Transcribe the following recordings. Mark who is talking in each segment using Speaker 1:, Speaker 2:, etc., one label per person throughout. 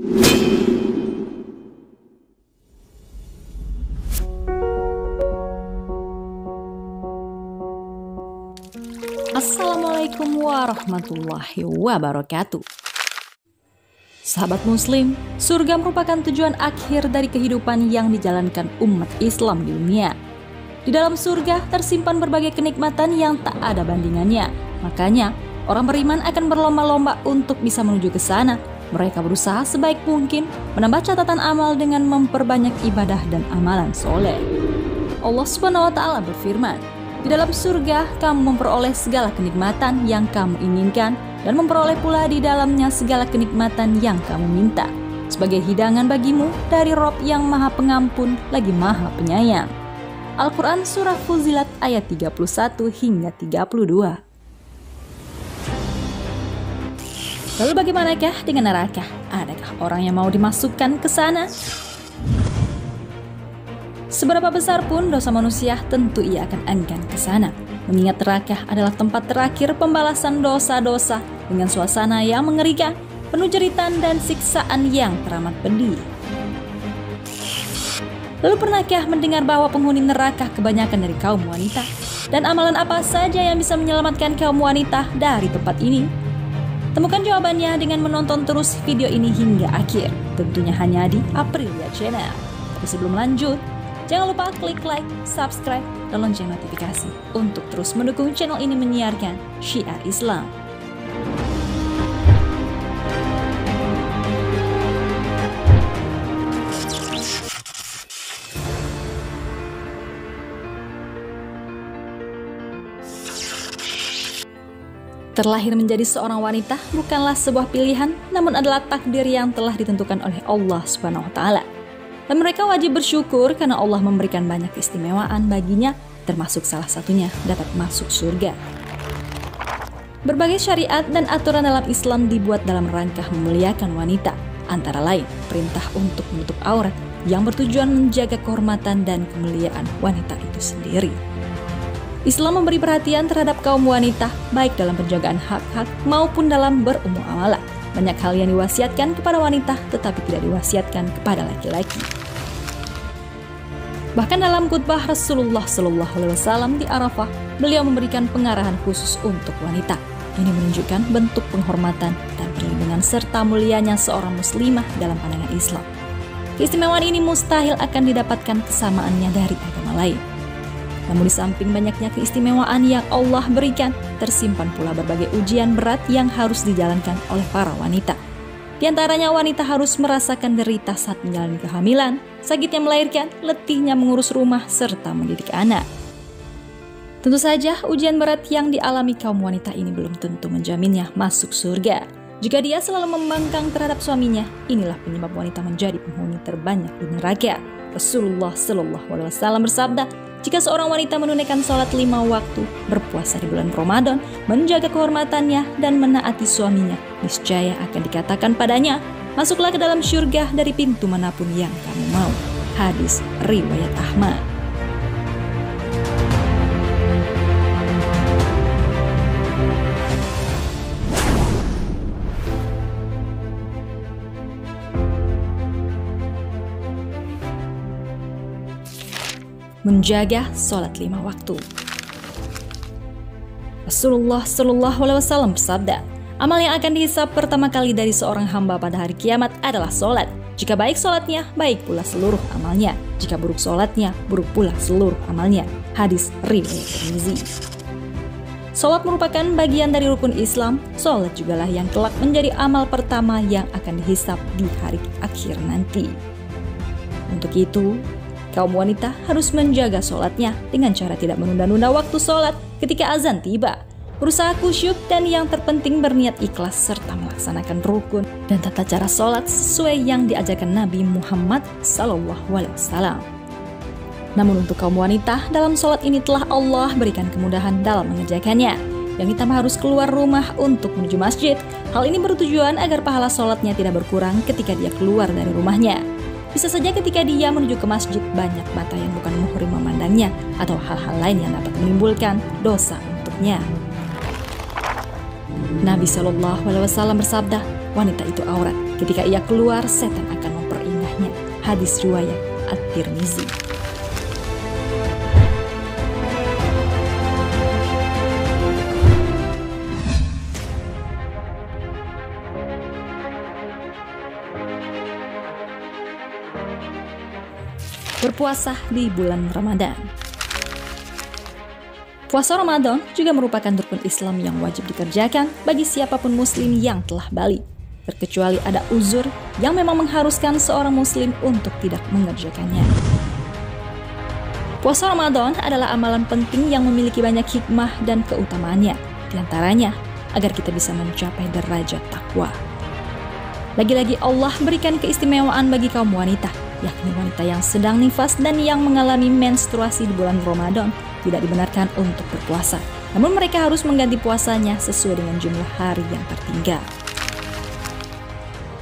Speaker 1: Assalamualaikum warahmatullahi wabarakatuh. Sahabat Muslim, surga merupakan tujuan akhir dari kehidupan yang dijalankan umat Islam di dunia. Di dalam surga tersimpan berbagai kenikmatan yang tak ada bandingannya. Makanya, orang beriman akan berlomba-lomba untuk bisa menuju ke sana. Mereka berusaha sebaik mungkin menambah catatan amal dengan memperbanyak ibadah dan amalan soleh. Allah Subhanahu wa taala berfirman, "Di dalam surga kamu memperoleh segala kenikmatan yang kamu inginkan dan memperoleh pula di dalamnya segala kenikmatan yang kamu minta sebagai hidangan bagimu dari Rob yang maha pengampun lagi maha penyayang. Al-Quran Surah Fuzilat ayat 31 hingga 32 Lalu bagaimanakah dengan neraka? Adakah orang yang mau dimasukkan ke sana? Seberapa besar pun dosa manusia, tentu ia akan enggan ke sana mengingat neraka adalah tempat terakhir pembalasan dosa-dosa dengan suasana yang mengerikan, penuh jeritan dan siksaan yang teramat pedih. Lalu pernahkah mendengar bahwa penghuni neraka kebanyakan dari kaum wanita? Dan amalan apa saja yang bisa menyelamatkan kaum wanita dari tempat ini? Temukan jawabannya dengan menonton terus video ini hingga akhir, tentunya hanya di Aprilia Channel. Tapi sebelum lanjut, Jangan lupa klik like, subscribe, dan lonceng notifikasi untuk terus mendukung channel ini menyiarkan syiar Islam. Terlahir menjadi seorang wanita bukanlah sebuah pilihan, namun adalah takdir yang telah ditentukan oleh Allah Subhanahu wa taala. Dan mereka wajib bersyukur karena Allah memberikan banyak keistimewaan baginya, termasuk salah satunya dapat masuk surga. Berbagai syariat dan aturan dalam Islam dibuat dalam rangka memuliakan wanita, antara lain perintah untuk menutup aurat yang bertujuan menjaga kehormatan dan kemuliaan wanita itu sendiri. Islam memberi perhatian terhadap kaum wanita, baik dalam penjagaan hak-hak maupun dalam berumur amalah. Banyak hal yang diwasiatkan kepada wanita, tetapi tidak diwasiatkan kepada laki-laki. Bahkan dalam khutbah Rasulullah Shallallahu Alaihi Wasallam di Arafah, beliau memberikan pengarahan khusus untuk wanita. Ini menunjukkan bentuk penghormatan dan perlindungan serta mulianya seorang muslimah dalam pandangan Islam. Keistimewaan ini mustahil akan didapatkan kesamaannya dari agama lain. Namun di samping banyaknya keistimewaan yang Allah berikan, tersimpan pula berbagai ujian berat yang harus dijalankan oleh para wanita. Di antaranya wanita harus merasakan derita saat menjalani kehamilan, sakitnya melahirkan, letihnya mengurus rumah, serta mendidik anak. Tentu saja ujian berat yang dialami kaum wanita ini belum tentu menjaminnya masuk surga. Jika dia selalu membangkang terhadap suaminya, inilah penyebab wanita menjadi penghuni terbanyak di neraka. Rasulullah Shallallahu Alaihi Wasallam bersabda, jika seorang wanita menunaikan sholat lima waktu, berpuasa di bulan Ramadan, menjaga kehormatannya dan menaati suaminya, niscaya akan dikatakan padanya, masuklah ke dalam syurga dari pintu mana pun yang kamu mau. Hadis Riwayat Ahmad. Menjaga sholat lima waktu. Rasulullah Shallallahu Alaihi Wasallam bersabda, amal yang akan dihisap pertama kali dari seorang hamba pada hari kiamat adalah sholat. Jika baik sholatnya, baik pula seluruh amalnya. Jika buruk sholatnya, buruk pula seluruh amalnya. Hadis riwayat Tirmizi. Sholat merupakan bagian dari rukun Islam. Sholat jugalah yang kelak menjadi amal pertama yang akan dihisap di hari akhir nanti. Untuk itu, Kaum wanita harus menjaga sholatnya dengan cara tidak menunda-nunda waktu sholat ketika azan tiba. Berusaha kusyuk dan yang terpenting berniat ikhlas serta melaksanakan rukun dan tata cara sholat sesuai yang diajarkan Nabi Muhammad SAW. Namun untuk kaum wanita, dalam sholat ini telah Allah berikan kemudahan dalam mengerjakannya. Yang kita harus keluar rumah untuk menuju masjid. Hal ini bertujuan agar pahala sholatnya tidak berkurang ketika dia keluar dari rumahnya. Bisa saja ketika dia menuju ke masjid banyak mata yang bukan muhrim memandangnya atau hal-hal lain yang dapat menimbulkan dosa untuknya. Nabi Shallallahu Alaihi Wasallam bersabda, wanita itu aurat Ketika ia keluar, setan akan memperingahnya. Hadis riwayat At-Tirmizi. Berpuasa di bulan Ramadan. Puasa Ramadan juga merupakan rukun Islam yang wajib dikerjakan bagi siapa pun muslim yang telah balik, terkecuali ada uzur yang memang mengharuskan seorang muslim untuk tidak mengerjakannya. Puasa Ramadan adalah amalan penting yang memiliki banyak hikmah dan keutamaannya, di antaranya agar kita bisa mencapai derajat takwa. Lagi-lagi Allah berikan keistimewaan bagi kaum wanita, yakni wanita yang sedang nifas dan yang mengalami menstruasi di bulan Ramadan tidak dibenarkan untuk berpuasa. Namun mereka harus mengganti puasanya sesuai dengan jumlah hari yang tertinggal.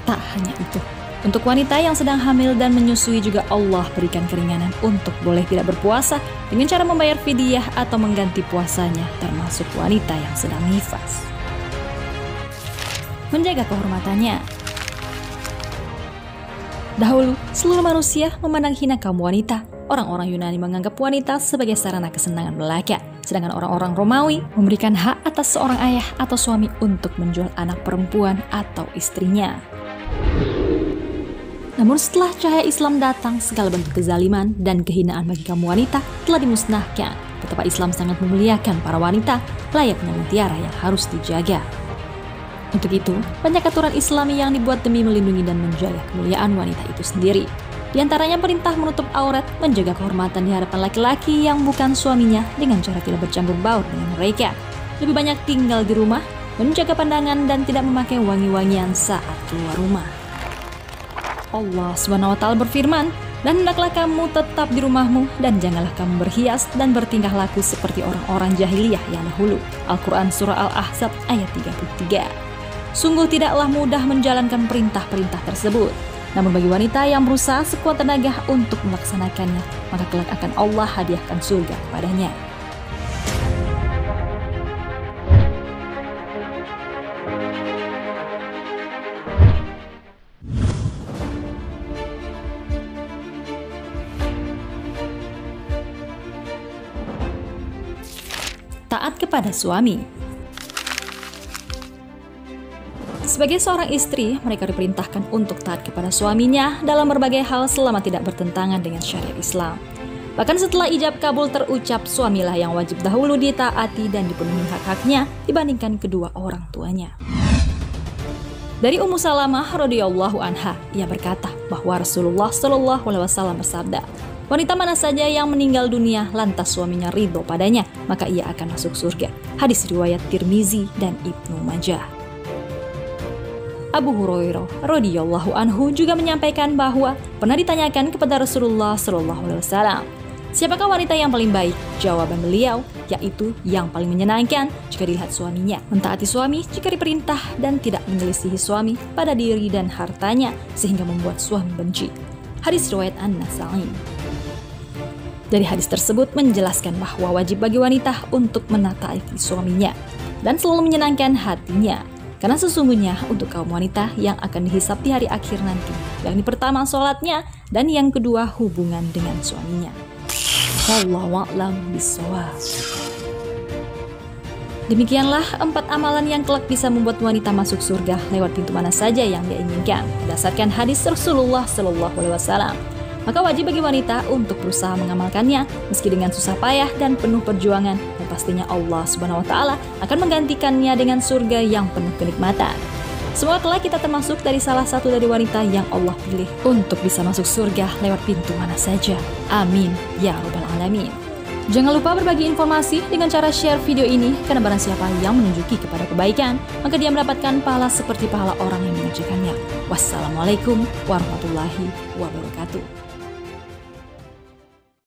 Speaker 1: Tak hanya itu, untuk wanita yang sedang hamil dan menyusui juga Allah berikan keringanan untuk boleh tidak berpuasa dengan cara membayar fidyah atau mengganti puasanya termasuk wanita yang sedang nifas. Menjaga kehormatannya, Dahulu, seluruh manusia memandang hina kaum wanita orang-orang Yunani menganggap wanita sebagai sarana kesenangan belaka, sedangkan orang-orang Romawi memberikan hak atas seorang ayah atau suami untuk menjual anak perempuan atau istrinya. Namun setelah cahaya Islam datang, segala bentuk kezaliman dan kehinaan bagi kaum wanita telah dimusnahkan. Betapa Islam sangat memuliakan para wanita, layaknya mutiara yang harus dijaga. Untuk itu, banyak aturan Islami yang dibuat demi melindungi dan menjaga kemuliaan wanita itu sendiri. Di antaranya perintah menutup aurat, menjaga kehormatan di hadapan laki-laki yang bukan suaminya dengan cara tidak bercampur baur dengan mereka. Lebih banyak tinggal di rumah, menjaga pandangan dan tidak memakai wangi-wangian saat keluar rumah. Allah Subhanahu wa taala berfirman, "Dan hendaklah kamu tetap di rumahmu dan janganlah kamu berhias dan bertingkah laku seperti orang-orang jahiliyah yang dahulu." Al-Qur'an surah Al-Ahzab ayat 33. Sungguh tidaklah mudah menjalankan perintah-perintah tersebut. Namun bagi wanita yang berusaha sekuat tenaga untuk melaksanakannya, maka kelak akan Allah hadiahkan surga kepadanya. Taat kepada suami Sebagai seorang istri, mereka diperintahkan untuk taat kepada suaminya dalam berbagai hal selama tidak bertentangan dengan syariat Islam. Bahkan setelah ijab kabul terucap, suamilah yang wajib dahulu ditaati dan dipenuhi hak-haknya dibandingkan kedua orang tuanya. Dari Ummu Salamah radhiyallahu anha, ia berkata bahwa Rasulullah shallallahu alaihi wasallam bersabda, Wanita mana saja yang meninggal dunia lantas suaminya ridho padanya, maka ia akan masuk surga. Hadis riwayat Tirmizi dan Ibnu Majah. Abu Hurairah radhiyallahu anhu juga menyampaikan bahwa pernah ditanyakan kepada Rasulullah Shallallahu alaihi wasallam, Siapakah wanita yang paling baik? Jawaban beliau yaitu yang paling menyenangkan jika dilihat suaminya, mentaati suami jika diperintah dan tidak menyelisihi suami pada diri dan hartanya sehingga membuat suami benci. Hadis riwayat An-Nasa'i. Dari hadis tersebut menjelaskan bahwa wajib bagi wanita untuk menataati suaminya dan selalu menyenangkan hatinya karena sesungguhnya untuk kaum wanita yang akan dihisap di hari akhir nanti, yakni pertama sholatnya dan yang kedua hubungan dengan suaminya. Wallahualam. Demikianlah empat amalan yang kelak bisa membuat wanita masuk surga lewat pintu mana saja yang dia inginkan, berdasarkan hadis Rasulullah Shallallahu Alaihi Wasallam. Maka wajib bagi wanita untuk berusaha mengamalkannya meski dengan susah payah dan penuh perjuangan dan pastinya Allah Subhanahu wa taala akan menggantikannya dengan surga yang penuh kenikmatan. Semoga kelak kita termasuk dari salah satu dari wanita yang Allah pilih untuk bisa masuk surga lewat pintu mana saja. Amin ya robbal alamin. Jangan lupa berbagi informasi dengan cara share video ini karena barang siapa yang menunjuki kepada kebaikan, maka dia mendapatkan pahala seperti pahala orang yang mengerjakannya. Wassalamualaikum warahmatullahi wabarakatuh.